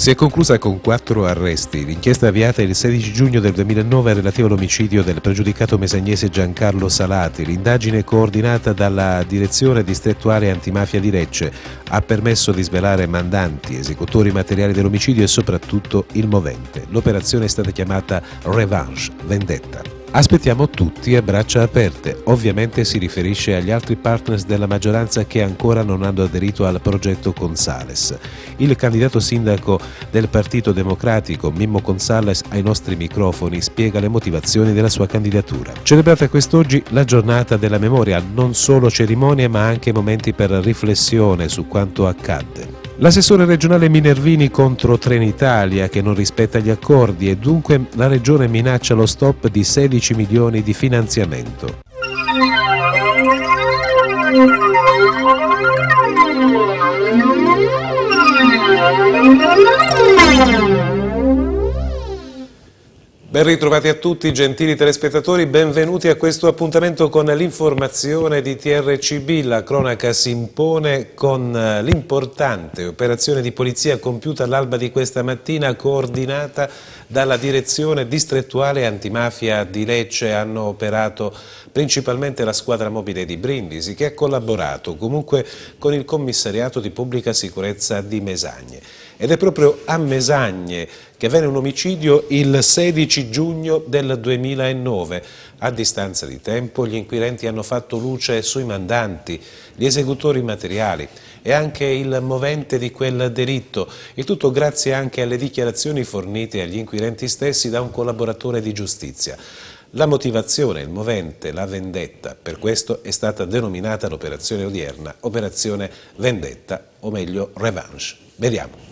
Si è conclusa con quattro arresti. L'inchiesta avviata il 16 giugno del 2009 relativa all'omicidio del pregiudicato mesagnese Giancarlo Salati. L'indagine coordinata dalla Direzione Distrettuale Antimafia di Lecce ha permesso di svelare mandanti, esecutori materiali dell'omicidio e soprattutto il movente. L'operazione è stata chiamata Revanche, vendetta. Aspettiamo tutti a braccia aperte. Ovviamente si riferisce agli altri partners della maggioranza che ancora non hanno aderito al progetto Consales. Il candidato sindaco del Partito Democratico, Mimmo Consales, ai nostri microfoni spiega le motivazioni della sua candidatura. Celebrata quest'oggi la giornata della memoria, non solo cerimonie ma anche momenti per riflessione su quanto accadde. L'assessore regionale Minervini contro Trenitalia che non rispetta gli accordi e dunque la regione minaccia lo stop di 16 milioni di finanziamento. Ben ritrovati a tutti gentili telespettatori, benvenuti a questo appuntamento con l'informazione di TRCB. La cronaca si impone con eh, l'importante operazione di polizia compiuta all'alba di questa mattina coordinata dalla direzione distrettuale antimafia di Lecce. Hanno operato principalmente la squadra mobile di Brindisi che ha collaborato comunque con il commissariato di pubblica sicurezza di Mesagne. Ed è proprio a Mesagne che avvenne un omicidio il 16 giugno del 2009. A distanza di tempo gli inquirenti hanno fatto luce sui mandanti, gli esecutori materiali e anche il movente di quel delitto, il tutto grazie anche alle dichiarazioni fornite agli inquirenti stessi da un collaboratore di giustizia. La motivazione, il movente, la vendetta, per questo è stata denominata l'operazione odierna, operazione vendetta, o meglio revanche. Vediamo.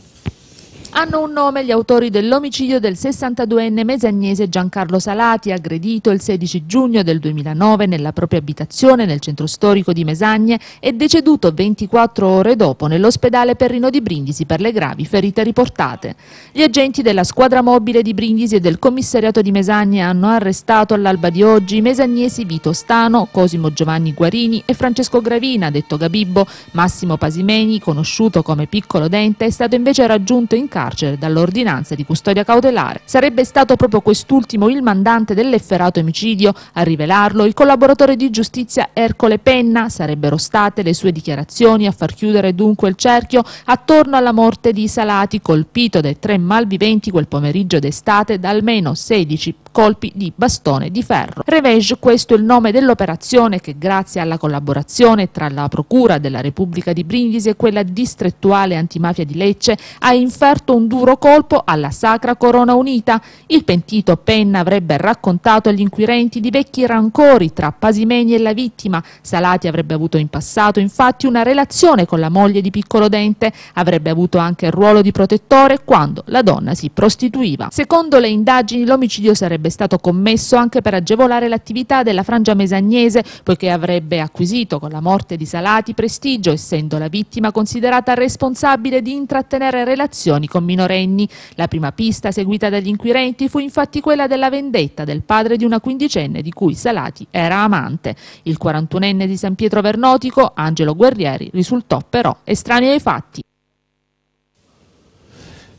Hanno un nome gli autori dell'omicidio del 62enne mesagnese Giancarlo Salati, aggredito il 16 giugno del 2009 nella propria abitazione nel centro storico di Mesagne e deceduto 24 ore dopo nell'ospedale Perrino di Brindisi per le gravi ferite riportate. Gli agenti della squadra mobile di Brindisi e del commissariato di Mesagne hanno arrestato all'alba di oggi i mesagnesi Vito Stano, Cosimo Giovanni Guarini e Francesco Gravina, detto Gabibbo. Massimo Pasimeni, conosciuto come Piccolo Dente, è stato invece raggiunto in carcere dall'ordinanza di custodia cautelare. Sarebbe stato proprio quest'ultimo il mandante dell'efferato omicidio a rivelarlo, il collaboratore di giustizia Ercole Penna, sarebbero state le sue dichiarazioni a far chiudere dunque il cerchio attorno alla morte di Salati colpito dai tre malviventi quel pomeriggio d'estate da almeno 16 colpi di bastone di ferro. Revenge, questo è il nome dell'operazione che grazie alla collaborazione tra la Procura della Repubblica di Brindisi e quella distrettuale antimafia di Lecce ha inferto un duro colpo alla Sacra Corona Unita. Il pentito Penna avrebbe raccontato agli inquirenti di vecchi rancori tra Pasimeni e la vittima. Salati avrebbe avuto in passato infatti una relazione con la moglie di Piccolo Dente, avrebbe avuto anche il ruolo di protettore quando la donna si prostituiva. Secondo le indagini l'omicidio sarebbe stato commesso anche per agevolare l'attività della frangia mesagnese, poiché avrebbe acquisito con la morte di Salati prestigio, essendo la vittima considerata responsabile di intrattenere relazioni con minorenni. La prima pista seguita dagli inquirenti fu infatti quella della vendetta del padre di una quindicenne di cui Salati era amante. Il 41enne di San Pietro Vernotico, Angelo Guerrieri, risultò però estraneo ai fatti.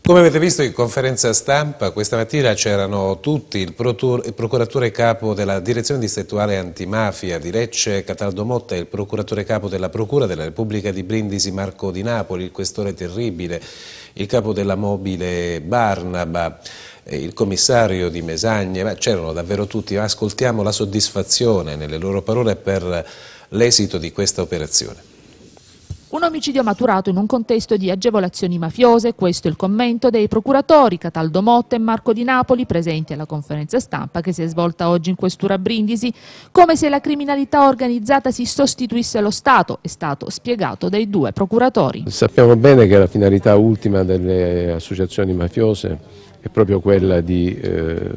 Come avete visto in conferenza stampa, questa mattina c'erano tutti, il, il, procuratore capo della direzione distrettuale antimafia di Lecce, Cataldo Motta, il procuratore capo della Procura della Repubblica di Brindisi, Marco Di Napoli, il questore terribile, il capo della mobile Barnaba, eh, il commissario di Mesagne, c'erano davvero tutti, ascoltiamo la soddisfazione nelle loro parole per l'esito di questa operazione. Omicidio maturato in un contesto di agevolazioni mafiose, questo è il commento dei procuratori. Cataldo Motta e Marco Di Napoli presenti alla conferenza stampa che si è svolta oggi in questura Brindisi, come se la criminalità organizzata si sostituisse allo Stato, è stato spiegato dai due procuratori. Sappiamo bene che la finalità ultima delle associazioni mafiose è proprio quella di eh,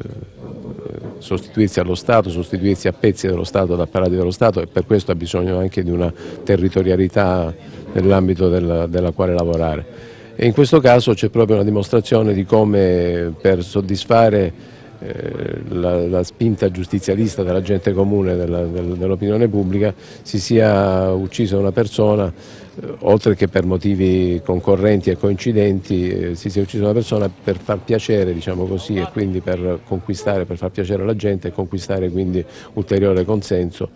sostituirsi allo Stato, sostituirsi a pezzi dello Stato, ad apparati dello Stato e per questo ha bisogno anche di una territorialità nell'ambito della, della quale lavorare. E in questo caso c'è proprio una dimostrazione di come per soddisfare eh, la, la, spinta giustizialista della gente comune, dell'opinione pubblica, si sia uccisa una persona, eh, oltre che per motivi concorrenti e coincidenti, eh, si sia uccisa una persona per far piacere, diciamo così, e quindi per conquistare, per far piacere alla gente e conquistare quindi ulteriore consenso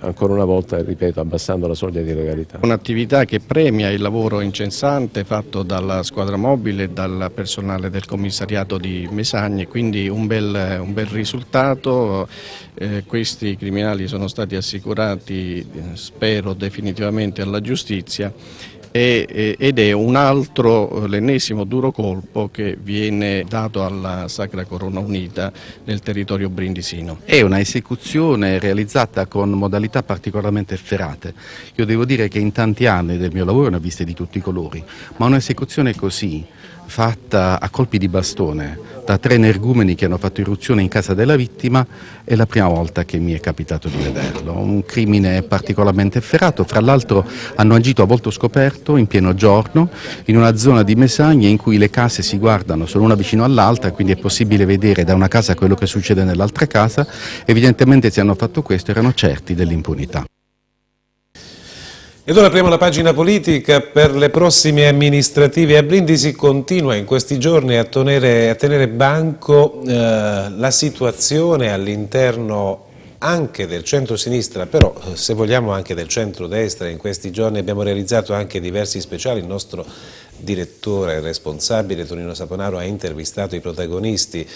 ancora una volta, ripeto, abbassando la soglia di legalità. Un'attività che premia il lavoro incessante fatto dalla squadra mobile e dal personale del commissariato di Mesagne, quindi un bel, un bel risultato. Eh, questi criminali sono stati assicurati, eh, spero, definitivamente alla giustizia ed è un altro, l'ennesimo duro colpo che viene dato alla Sacra Corona Unita nel territorio brindisino. È una esecuzione realizzata con modalità particolarmente efferate. Io devo dire che in tanti anni del mio lavoro ne ho viste di tutti i colori, ma un'esecuzione così fatta a colpi di bastone da tre energumeni che hanno fatto irruzione in casa della vittima è la prima volta che mi è capitato di vederlo. Un crimine particolarmente efferato, fra l'altro hanno agito a volto scoperto in pieno giorno in una zona di Mesagne in cui le case si guardano solo una vicino all'altra, quindi è possibile vedere da una casa quello che succede nell'altra casa. Evidentemente se hanno fatto questo erano certi dell'impunità. Ed ora apriamo la pagina politica per le prossime amministrative. A Brindisi continua in questi giorni a tenere, a tenere banco eh, la situazione all'interno anche del centro-sinistra, però eh, se vogliamo anche del centro-destra. In questi giorni abbiamo realizzato anche diversi speciali. Il nostro direttore responsabile, Tonino Saponaro, ha intervistato i protagonisti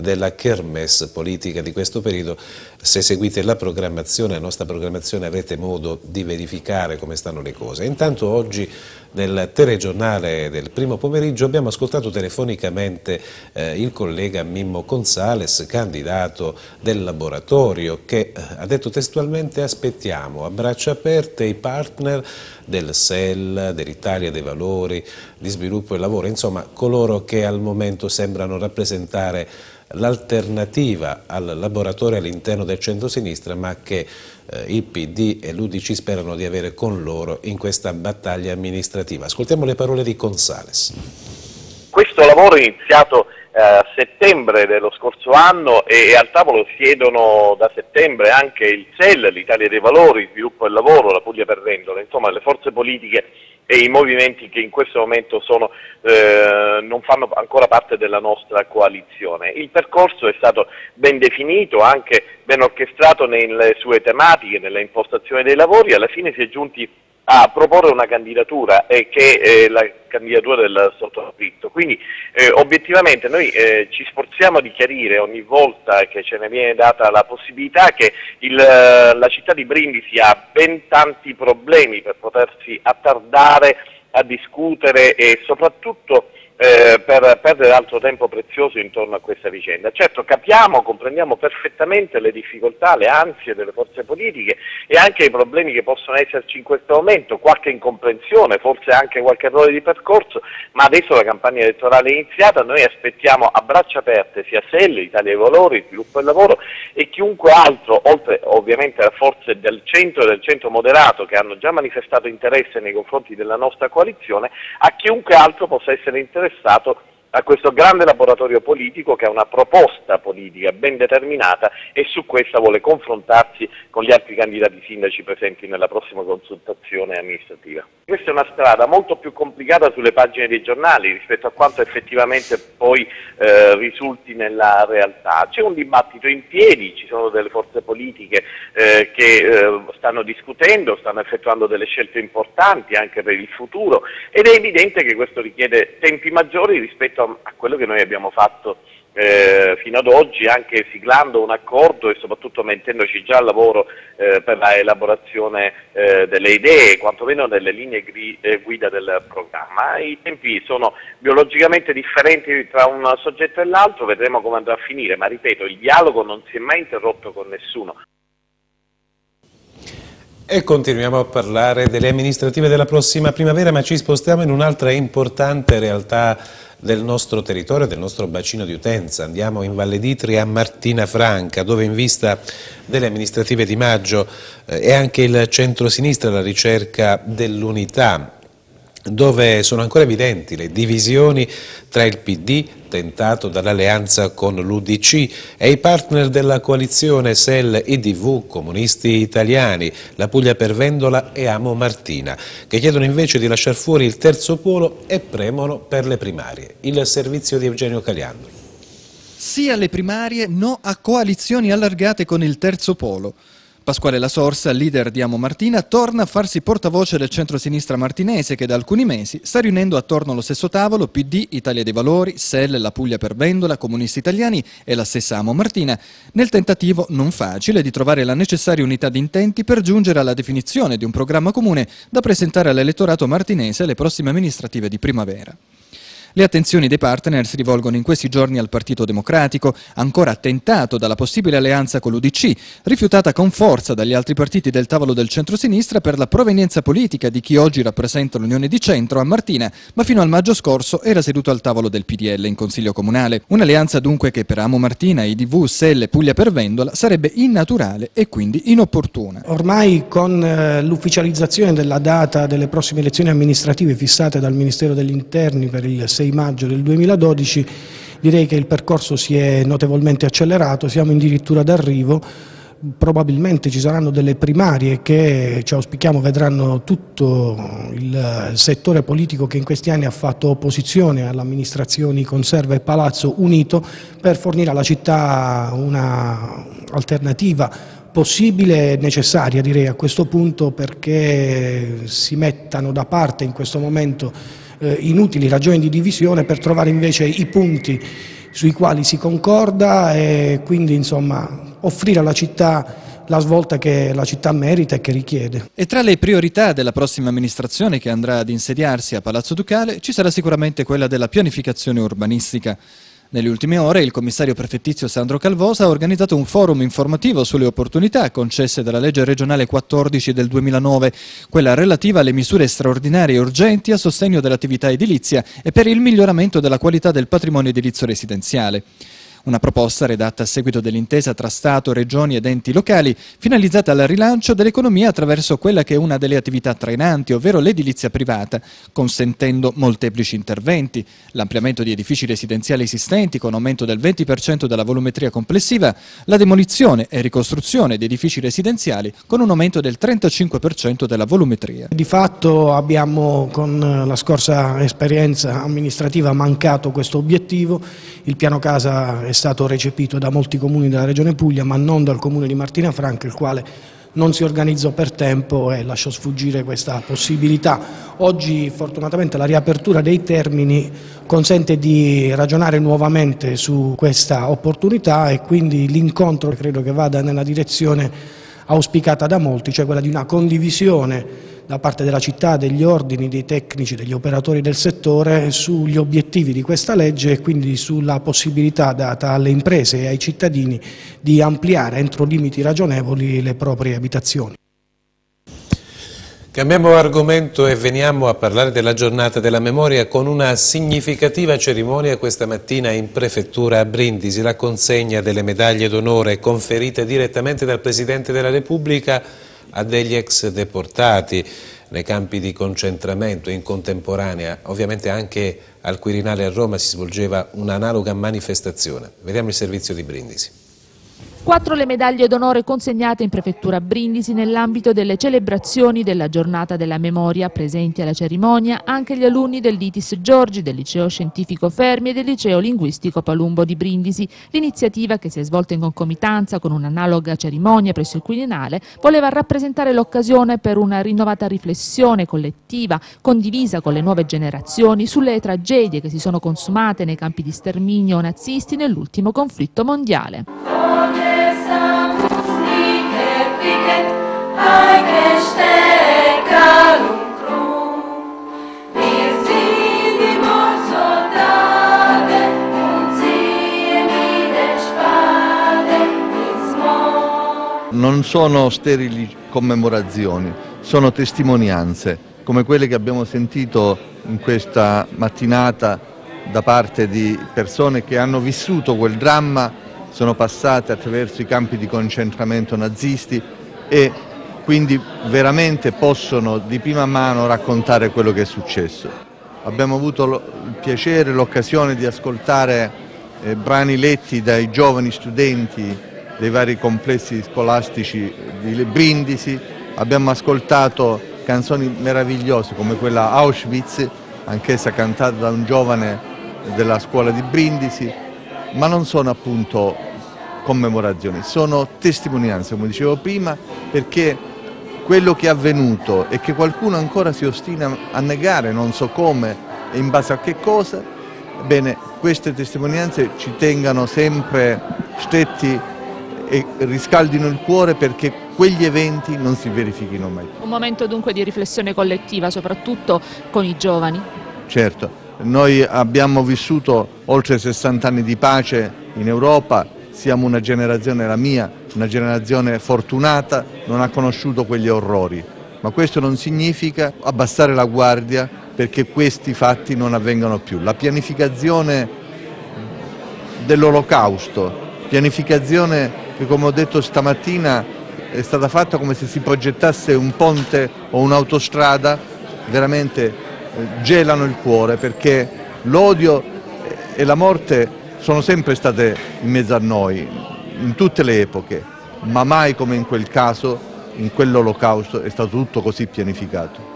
della kermesse politica di questo periodo. Se seguite la programmazione, la nostra programmazione, avrete modo di verificare come stanno le cose. Intanto oggi nel telegiornale del primo pomeriggio abbiamo ascoltato telefonicamente eh, il collega Mimmo Gonzales, candidato del laboratorio, che eh, ha detto testualmente aspettiamo a braccia aperte i partner del SEL, dell'Italia dei Valori, di Sviluppo e Lavoro, insomma coloro che al momento sembrano rappresentare l'alternativa al laboratorio all'interno del centro-sinistra ma che eh, il PD e l'Udc sperano di avere con loro in questa battaglia amministrativa. Ascoltiamo le parole di Consales. Questo lavoro è iniziato eh, a settembre dello scorso anno e, al tavolo siedono da settembre anche il CEL, l'Italia dei Valori, Sviluppo e Lavoro, la Puglia per Vendola, insomma le forze politiche e i movimenti che in questo momento sono, eh, non fanno ancora parte della nostra coalizione. Il percorso è stato ben definito, anche ben orchestrato nelle sue tematiche, nella impostazione dei lavori, alla fine si è giunti a proporre una candidatura eh, che è la candidatura del sottoscritto. Quindi eh, obiettivamente noi eh, ci sforziamo di chiarire ogni volta che ce ne viene data la possibilità che il, la città di Brindisi ha ben tanti problemi per potersi attardare a discutere e soprattutto eh, per perdere altro tempo prezioso intorno a questa vicenda. Certo capiamo, comprendiamo perfettamente le difficoltà, le ansie delle forze politiche e anche i problemi che possono esserci in questo momento, qualche incomprensione, forse anche qualche errore di percorso, ma adesso la campagna elettorale è iniziata, noi aspettiamo a braccia aperte sia SEL, Italia dei Valori, Sviluppo e Lavoro e chiunque altro, oltre ovviamente a forze del centro e del centro moderato che hanno già manifestato interesse nei confronti della nostra coalizione, a chiunque altro possa essere interessato interessato a questo grande laboratorio politico che ha una proposta politica ben determinata e su questa vuole confrontarsi con gli altri candidati sindaci presenti nella prossima consultazione amministrativa. Questa è una strada molto più complicata sulle pagine dei giornali rispetto a quanto effettivamente poi eh, risulti nella realtà. C'è un dibattito in piedi, ci sono delle forze politiche eh, che eh, stanno discutendo, stanno effettuando delle scelte importanti anche per il futuro ed è evidente che questo richiede tempi maggiori rispetto a a quello che noi abbiamo fatto eh, fino ad oggi, anche siglando un accordo e soprattutto mettendoci già al lavoro eh, per la elaborazione eh, delle idee, quantomeno delle linee eh, guida del programma. I tempi sono biologicamente differenti tra un soggetto e l'altro, vedremo come andrà a finire, ma ripeto, il dialogo non si è mai interrotto con nessuno. E continuiamo a parlare delle amministrative della prossima primavera, ma ci spostiamo in un'altra importante realtà del nostro territorio, del nostro bacino di utenza. Andiamo in Valle d'Itri a Martina Franca, dove in vista delle amministrative di maggio eh, è anche il centro-sinistra alla ricerca dell'unità dove sono ancora evidenti le divisioni tra il PD, tentato dall'alleanza con l'UDC e i partner della coalizione SEL IDV, Comunisti Italiani, la Puglia per Vendola e Amo Martina, che chiedono invece di lasciare fuori il terzo polo e premono per le primarie. Il servizio di Eugenio Caliandro. Sì alle primarie, no a coalizioni allargate con il terzo polo. Pasquale La Sorsa, leader di Amo Martina, torna a farsi portavoce del centro-sinistra martinese che da alcuni mesi sta riunendo attorno allo stesso tavolo PD, Italia dei Valori, SEL, La Puglia per Vendola, Comunisti Italiani e la stessa Amo Martina, nel tentativo non facile di trovare la necessaria unità di intenti per giungere alla definizione di un programma comune da presentare all'elettorato martinese alle prossime amministrative di primavera. Le attenzioni dei partner si rivolgono in questi giorni al Partito Democratico, ancora attentato dalla possibile alleanza con l'UDC, rifiutata con forza dagli altri partiti del tavolo del centro-sinistra per la provenienza politica di chi oggi rappresenta l'Unione di Centro a Martina, ma fino al maggio scorso era seduto al tavolo del PDL in Consiglio Comunale. Un'alleanza dunque che per Amo Martina, IDV, SEL e Puglia per Vendola sarebbe innaturale e quindi inopportuna. Ormai con eh, l'ufficializzazione della data delle prossime elezioni amministrative fissate dal Ministero degli Interni per il 6 6 maggio del 2012 direi che il percorso si è notevolmente accelerato, siamo addirittura d'arrivo, probabilmente ci saranno delle primarie che ci auspichiamo vedranno tutto il settore politico che in questi anni ha fatto opposizione alle amministrazioni Conserva e Palazzo unito per fornire alla città un'alternativa possibile e necessaria direi a questo punto perché si mettano da parte in questo momento eh, inutili ragioni di divisione per trovare invece i punti sui quali si concorda e quindi insomma, offrire alla città la svolta che la città merita e che richiede. E tra le priorità della prossima amministrazione che andrà ad insediarsi a Palazzo Ducale ci sarà sicuramente quella della pianificazione urbanistica. Nelle ultime ore il commissario prefettizio Sandro Calvosa ha organizzato un forum informativo sulle opportunità concesse dalla legge regionale 14 del 2009, quella relativa alle misure straordinarie e urgenti a sostegno dell'attività edilizia e per il miglioramento della qualità del patrimonio edilizio residenziale. Una proposta redatta a seguito dell'intesa tra Stato, Regioni ed enti locali, finalizzata al rilancio dell'economia attraverso quella che è una delle attività trainanti, ovvero l'edilizia privata, consentendo molteplici interventi, l'ampliamento di edifici residenziali esistenti con aumento del 20% della volumetria complessiva, la demolizione e ricostruzione di edifici residenziali con un aumento del 35% della volumetria. Di fatto abbiamo con la scorsa esperienza amministrativa mancato questo obiettivo, il piano casa è stato recepito da molti comuni della regione Puglia ma non dal comune di Martina Franca il quale non si organizzò per tempo e lasciò sfuggire questa possibilità. Oggi fortunatamente la riapertura dei termini consente di ragionare nuovamente su questa opportunità e quindi l'incontro credo che vada nella direzione auspicata da molti, cioè quella di una condivisione da parte della città, degli ordini, dei tecnici, degli operatori del settore sugli obiettivi di questa legge e quindi sulla possibilità data alle imprese e ai cittadini di ampliare entro limiti ragionevoli le proprie abitazioni. Cambiamo argomento e veniamo a parlare della giornata della memoria con una significativa cerimonia questa mattina in prefettura a Brindisi, la consegna delle medaglie d'onore conferite direttamente dal Presidente della Repubblica a degli ex deportati nei campi di concentramento in contemporanea, ovviamente anche al Quirinale a Roma si svolgeva un'analoga manifestazione. Vediamo il servizio di Brindisi. Quattro le medaglie d'onore consegnate in prefettura Brindisi nell'ambito delle celebrazioni della giornata della memoria presenti alla cerimonia anche gli alunni del Ditis Giorgi, del liceo scientifico Fermi e del liceo linguistico Palumbo di Brindisi. L'iniziativa che si è svolta in concomitanza con un'analoga cerimonia presso il Quirinale voleva rappresentare l'occasione per una rinnovata riflessione collettiva condivisa con le nuove generazioni sulle tragedie che si sono consumate nei campi di sterminio nazisti nell'ultimo conflitto mondiale. Non sono sterili commemorazioni, sono testimonianze, come quelle che abbiamo sentito in questa mattinata da parte di persone che hanno vissuto quel dramma sono passate attraverso i campi di concentramento nazisti e quindi veramente possono di prima mano raccontare quello che è successo. abbiamo avuto il piacere l'occasione di ascoltare eh, brani letti dai giovani studenti dei vari complessi scolastici di Brindisi, abbiamo ascoltato canzoni meravigliose come quella Auschwitz, anch'essa cantata da un giovane della scuola di Brindisi, ma non sono appunto commemorazioni, sono testimonianze, come dicevo prima, perché quello che è avvenuto e che qualcuno ancora si ostina a negare, non so come e in base a che cosa, bene, queste testimonianze ci tengano sempre stretti e riscaldino il cuore perché quegli eventi non si verifichino mai. Un momento dunque di riflessione collettiva, soprattutto con i giovani. Certo, noi abbiamo vissuto oltre 60 anni di pace in Europa, siamo una generazione, la mia, una generazione fortunata, non ha conosciuto quegli orrori, ma questo non significa abbassare la guardia perché questi fatti non avvengano più. La pianificazione dell'olocausto, pianificazione che come ho detto stamattina è stata fatta come se si progettasse un ponte o un'autostrada, veramente eh, gelano il cuore perché l'odio e la morte sono sempre state in mezzo a noi, in tutte le epoche, ma mai come in quel caso, in quell'olocausto, è stato tutto così pianificato.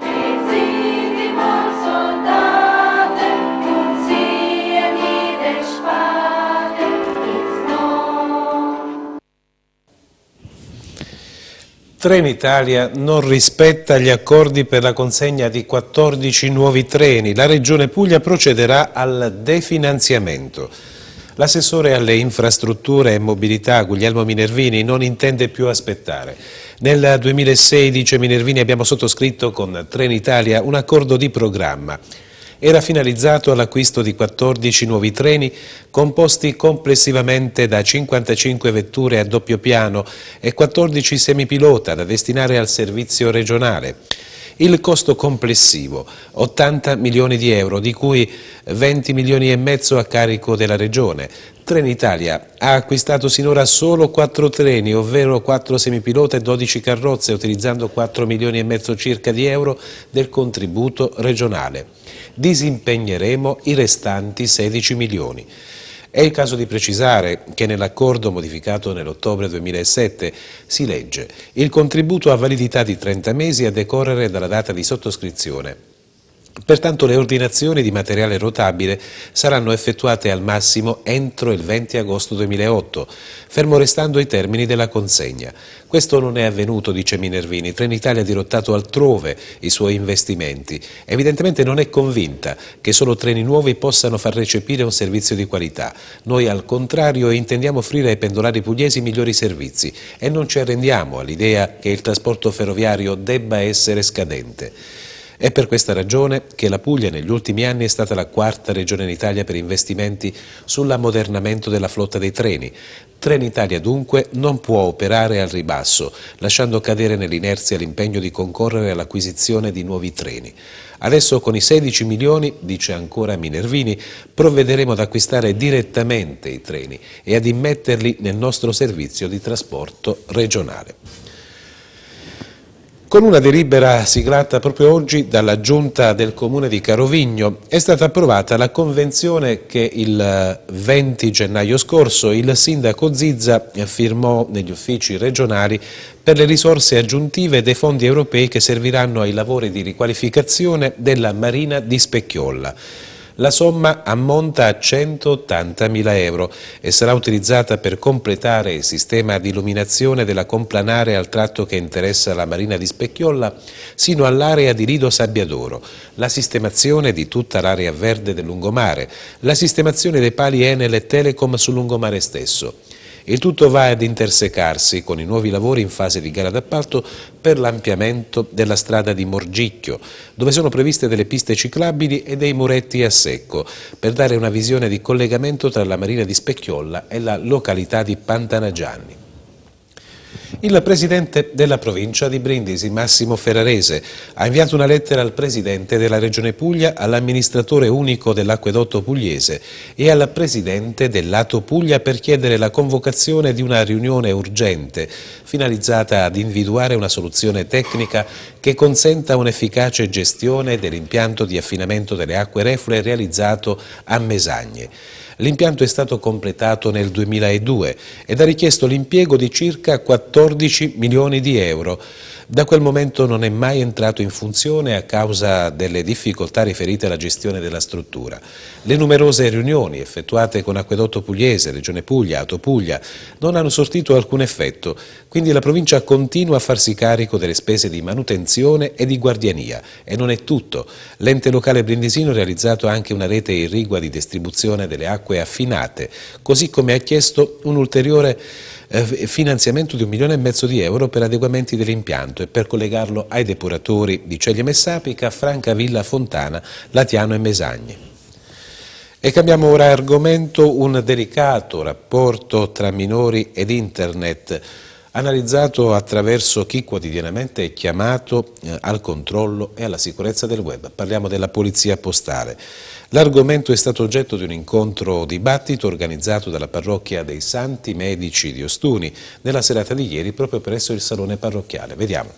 Trenitalia non rispetta gli accordi per la consegna di 14 nuovi treni. La Regione Puglia procederà al definanziamento. L'assessore alle infrastrutture e mobilità Guglielmo Minervini non intende più aspettare. Nel 2006, dice Minervini, abbiamo sottoscritto con Trenitalia un accordo di programma era finalizzato all'acquisto di 14 nuovi treni composti complessivamente da 55 vetture a doppio piano e 14 semipilota da destinare al servizio regionale. Il costo complessivo, 80 milioni di euro, di cui 20 milioni e mezzo a carico della Regione. Trenitalia ha acquistato sinora solo 4 treni, ovvero 4 semipilota e 12 carrozze, utilizzando 4 milioni e mezzo circa di euro del contributo regionale. Disimpegneremo i restanti 16 milioni. È il caso di precisare che nell'accordo modificato nell'ottobre 2007 si legge il contributo ha validità di 30 mesi a decorrere dalla data di sottoscrizione. Pertanto le ordinazioni di materiale rotabile saranno effettuate al massimo entro il 20 agosto 2008, fermo restando i termini della consegna. Questo non è avvenuto, dice Minervini. Trenitalia ha dirottato altrove i suoi investimenti. Evidentemente non è convinta che solo treni nuovi possano far recepire un servizio di qualità. Noi al contrario intendiamo offrire ai pendolari pugliesi migliori servizi e non ci arrendiamo all'idea che il trasporto ferroviario debba essere scadente. È per questa ragione che la Puglia negli ultimi anni è stata la quarta regione in Italia per investimenti sull'ammodernamento della flotta dei treni. Trenitalia dunque non può operare al ribasso, lasciando cadere nell'inerzia l'impegno di concorrere all'acquisizione di nuovi treni. Adesso con i 16 milioni, dice ancora Minervini, provvederemo ad acquistare direttamente i treni e ad immetterli nel nostro servizio di trasporto regionale. Con una delibera siglata proprio oggi dalla Giunta del Comune di Carovigno è stata approvata la convenzione che il 20 gennaio scorso il sindaco Zizza firmò negli uffici regionali per le risorse aggiuntive dei fondi europei che serviranno ai lavori di riqualificazione della Marina di Specchiolla. La somma ammonta a 180.000 euro e sarà utilizzata per completare il sistema di illuminazione della complanare al tratto che interessa la Marina di Specchiolla sino all'area di Lido Sabbiadoro, la sistemazione di tutta l'area verde del lungomare, la sistemazione dei pali Enel e Telecom sul lungomare stesso. Il tutto va ad intersecarsi con i nuovi lavori in fase di gara d'appalto per l'ampliamento della strada di Morgicchio, dove sono previste delle piste ciclabili e dei muretti a secco, per dare una visione di collegamento tra la marina di Specchiolla e la località di Pantanagianni. Il presidente della provincia di Brindisi, Massimo Ferrarese, ha inviato una lettera al presidente della Regione Puglia, all'amministratore unico dell'acquedotto pugliese e al presidente del Lato Puglia per chiedere la convocazione di una riunione urgente finalizzata ad individuare una soluzione tecnica che consenta un'efficace gestione dell'impianto di affinamento delle acque reflue realizzato a Mesagne. L'impianto è stato completato nel 2002 ed ha richiesto l'impiego di circa 14 milioni di euro. Da quel momento non è mai entrato in funzione a causa delle difficoltà riferite alla gestione della struttura. Le numerose riunioni effettuate con Acquedotto Pugliese, Regione Puglia, Ato Puglia non hanno sortito alcun effetto, quindi la provincia continua a farsi carico delle spese di manutenzione e di guardiania. E non è tutto. L'ente locale brindisino ha realizzato anche una rete irrigua di distribuzione delle acque affinate, così come ha chiesto un ulteriore finanziamento di un milione e mezzo di euro per adeguamenti dell'impianto e per collegarlo ai depuratori di Ceglie Messapica, Franca Villa Fontana, Latiano e Mesagni. E cambiamo ora argomento, un delicato rapporto tra minori ed internet analizzato attraverso chi quotidianamente è chiamato eh, al controllo e alla sicurezza del web. Parliamo della polizia postale. L'argomento è stato oggetto di un incontro dibattito organizzato dalla parrocchia dei Santi Medici di Ostuni nella serata di ieri proprio presso il salone parrocchiale. Vediamo.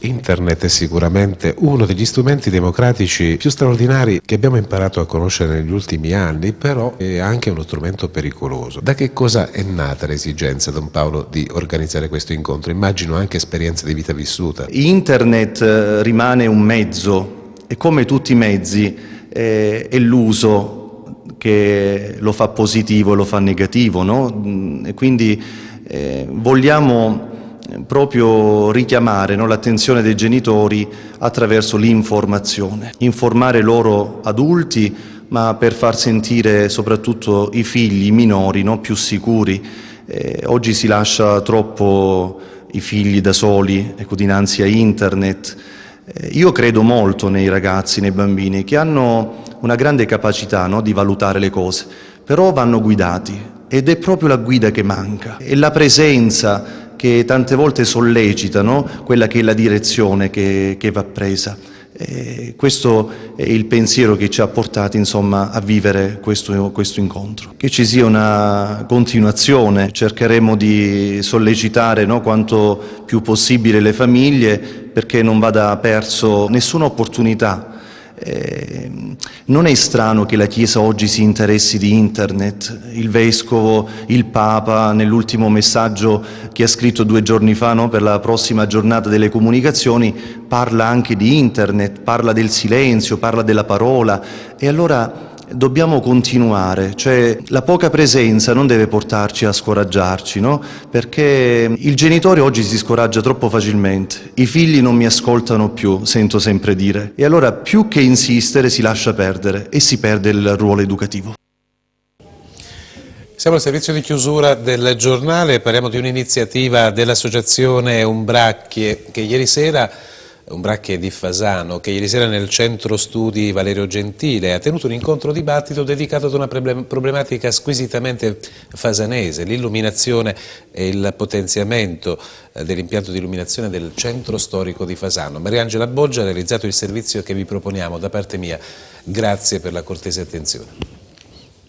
Internet è sicuramente uno degli strumenti democratici più straordinari che abbiamo imparato a conoscere negli ultimi anni, però è anche uno strumento pericoloso. Da che cosa è nata l'esigenza, Don Paolo, di organizzare questo incontro? Immagino anche esperienza di vita vissuta. Internet eh, rimane un mezzo e come tutti i mezzi eh, è l'uso che lo fa positivo e lo fa negativo, no? Mm, e quindi eh, vogliamo proprio richiamare no, l'attenzione dei genitori attraverso l'informazione, informare loro adulti, ma per far sentire soprattutto i figli, minori, no, più sicuri. Eh, oggi si lascia troppo i figli da soli, ecco, dinanzi a internet, eh, io credo molto nei ragazzi, nei bambini, che hanno una grande capacità no, di valutare le cose, però vanno guidati ed è proprio la guida che manca. È la presenza che tante volte sollecita quella che è la direzione che, che va presa. E questo è il pensiero che ci ha portati insomma, a vivere questo, questo, incontro. Che ci sia una continuazione, cercheremo di sollecitare no, quanto più possibile le famiglie perché non vada perso nessuna opportunità. Eh, non è strano che la Chiesa oggi si interessi di Internet. Il Vescovo, il Papa, nell'ultimo messaggio che ha scritto due giorni fa no, per la prossima giornata delle comunicazioni, parla anche di Internet, parla del silenzio, parla della parola. E allora dobbiamo continuare, cioè la poca presenza non deve portarci a scoraggiarci, no? perché il genitore oggi si scoraggia troppo facilmente, i figli non mi ascoltano più, sento sempre dire, e allora più che insistere si lascia perdere e si perde il ruolo educativo. Siamo al servizio di chiusura del giornale, parliamo di un'iniziativa dell'associazione Umbracchie che ieri sera un bracche di Fasano, che ieri sera nel centro studi Valerio Gentile ha tenuto un incontro dibattito dedicato ad una problematica squisitamente fasanese, l'illuminazione e il potenziamento eh, dell'impianto di illuminazione del centro storico di Fasano. Mariangela Boggia ha realizzato il servizio che vi proponiamo da parte mia. Grazie per la cortese attenzione.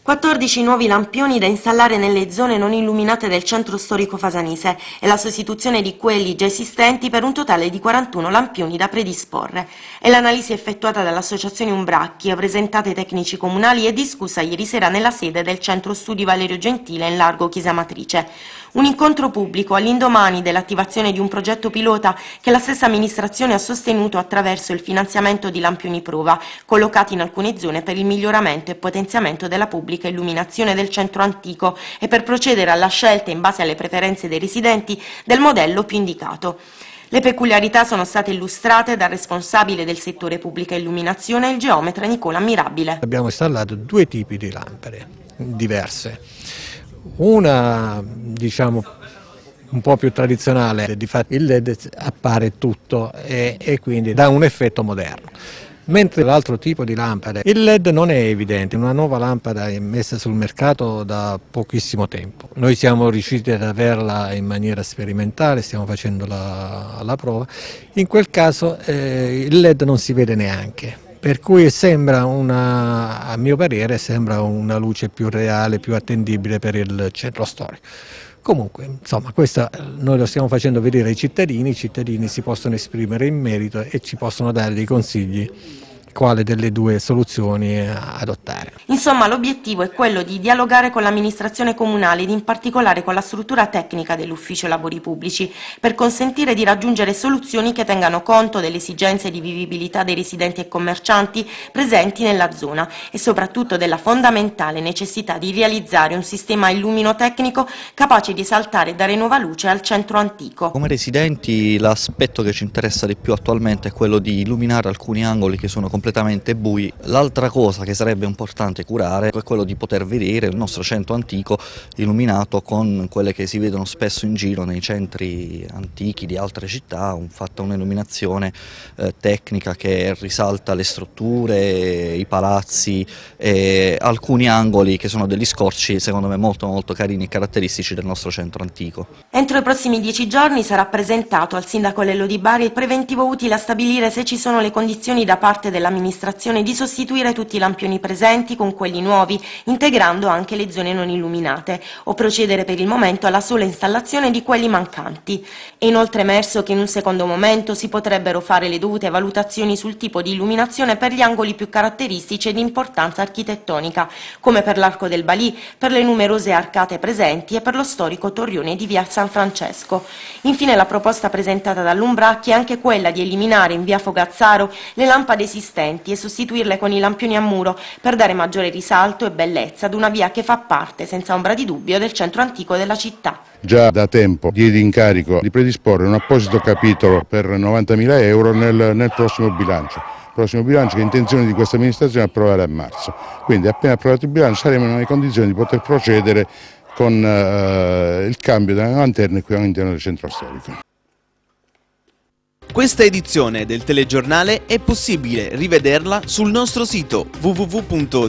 14 nuovi lampioni da installare nelle zone non illuminate del centro storico fasanese e la sostituzione di quelli già esistenti per un totale di 41 lampioni da predisporre. È l'analisi effettuata dall'Associazione Umbracchi, presentata ai tecnici comunali e discussa ieri sera nella sede del centro studi Valerio Gentile in largo Chiesa Matrice. Un incontro pubblico all'indomani dell'attivazione di un progetto pilota che la stessa amministrazione ha sostenuto attraverso il finanziamento di lampioni prova, collocati in alcune zone per il miglioramento e potenziamento della pubblica illuminazione del centro antico e per procedere alla scelta in base alle preferenze dei residenti del modello più indicato. Le peculiarità sono state illustrate dal responsabile del settore pubblica illuminazione, il geometra Nicola Mirabile. Abbiamo installato due tipi di lampade diverse una diciamo un po' più tradizionale, di fatto il LED appare tutto e, e quindi dà un effetto moderno. mentre l'altro tipo di lampade, il LED non è evidente, una nuova lampada è messa sul mercato da pochissimo tempo. Noi siamo riusciti ad averla in maniera sperimentale, stiamo facendo la, la prova, in quel caso eh, il LED non si vede neanche. Per cui sembra una, a mio parere, sembra una luce più reale, più attendibile per il centro storico. Comunque, insomma, questo noi lo stiamo facendo vedere ai cittadini, i cittadini si possono esprimere in merito e ci possono dare dei consigli quale delle due soluzioni adottare. Insomma l'obiettivo è quello di dialogare con l'amministrazione comunale ed in particolare con la struttura tecnica dell'ufficio lavori pubblici per consentire di raggiungere soluzioni che tengano conto delle esigenze di vivibilità dei residenti e commercianti presenti nella zona e soprattutto della fondamentale necessità di realizzare un sistema illumino-tecnico capace di esaltare e dare nuova luce al centro antico. Come residenti l'aspetto che ci interessa di più attualmente è quello di illuminare alcuni angoli che sono completamente completamente bui. L'altra cosa che sarebbe importante curare è quello di poter vedere il nostro centro antico illuminato con quelle che si vedono spesso in giro nei centri antichi di altre città, fatta un'illuminazione eh, tecnica che risalta le strutture, i palazzi e alcuni angoli che sono degli scorci secondo me molto molto carini e caratteristici del nostro centro antico. Entro i prossimi dieci giorni sarà presentato al sindaco Lello di Bari il preventivo utile a stabilire se ci sono le condizioni da parte della dell'amministrazione di sostituire tutti i lampioni presenti con quelli nuovi, integrando anche le zone non illuminate, o procedere per il momento alla sola installazione di quelli mancanti. È inoltre emerso che in un secondo momento si potrebbero fare le dovute valutazioni sul tipo di illuminazione per gli angoli più caratteristici e di importanza architettonica, come per l'arco del Balì, per le numerose arcate presenti e per lo storico torrione di via San Francesco. Infine la proposta presentata dall'Umbracchi è anche quella di eliminare in via Fogazzaro le lampade esistenti esistenti e sostituirle con i lampioni a muro per dare maggiore risalto e bellezza ad una via che fa parte, senza ombra di dubbio, del centro antico della città. Già da tempo diedi incarico di predisporre un apposito capitolo per 90.000 euro nel, nel prossimo bilancio prossimo bilancio che è intenzione di questa amministrazione approvare a marzo. Quindi appena approvato il bilancio saremo nelle condizioni di poter procedere con eh, il cambio delle lanterne qui all'interno del centro storico. Questa edizione del telegiornale è possibile rivederla sul nostro sito www.trcb.it.